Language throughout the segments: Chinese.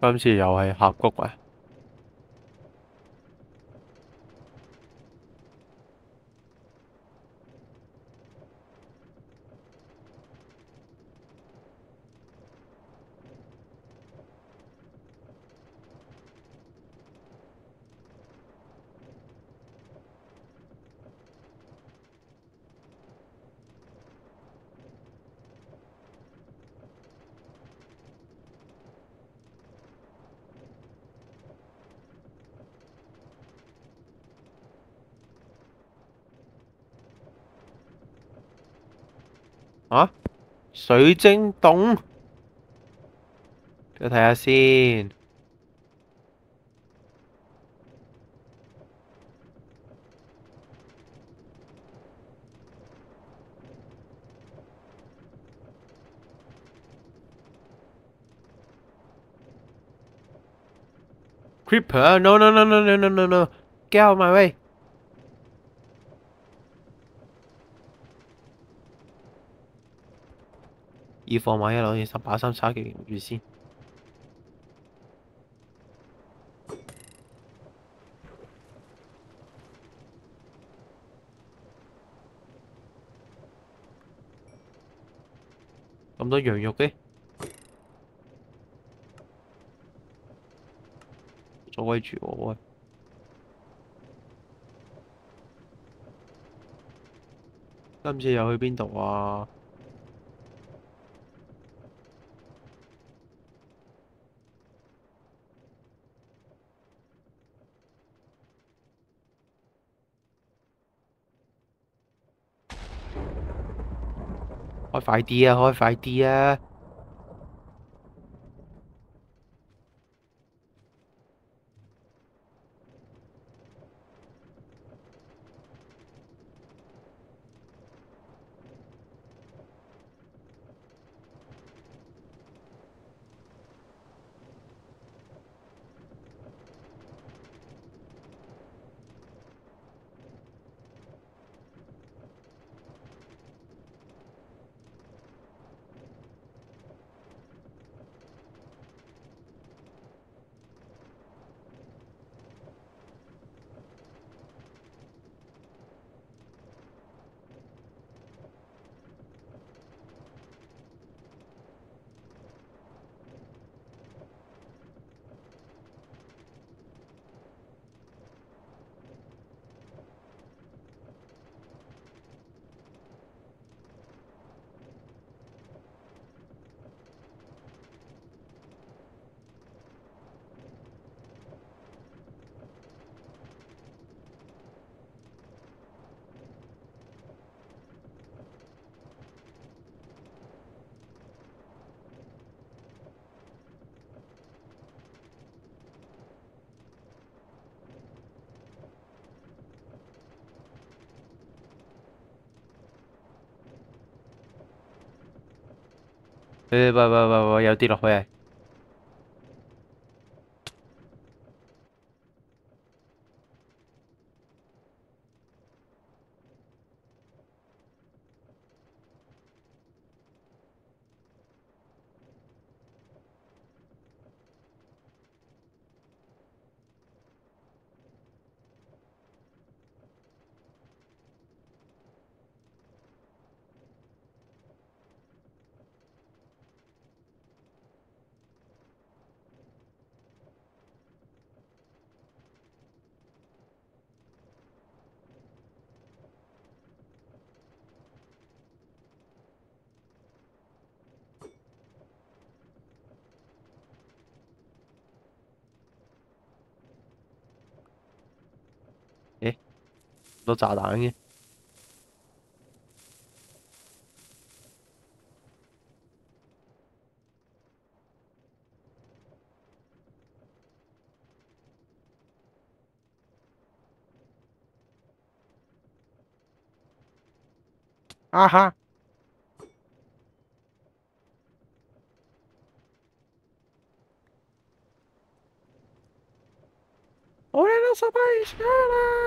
今次又系峡谷啊！啊！水晶洞，再睇下先。Creeper，no no no no no no no，get out my way！以放万一攞二想把三叉戟住先，咁多羊肉嘅，做咩住我？今次又去边度啊？开快啲啊！开快啲啊！呃，不不不不，有不落去多炸彈嘅。啊哈！俺のそばにしような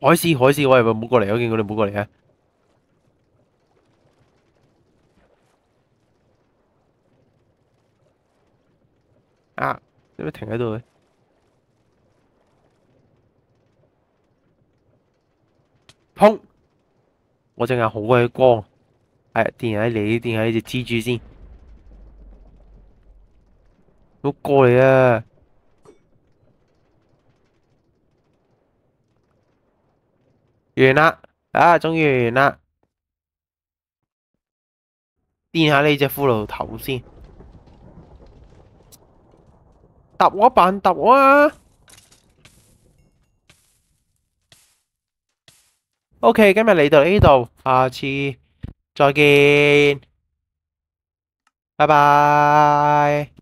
海狮，海狮，我系咪冇过嚟我见佢哋冇过嚟啊！啊，点解停喺度嘅？砰！我只眼好鬼光，系电喺你，电喺只蜘蛛先，唔好过嚟啊！完啦，啊，终于完啦！掂下呢只骷髅头先，揼我板，揼我！O K，今日嚟到呢度，下次再见，拜拜。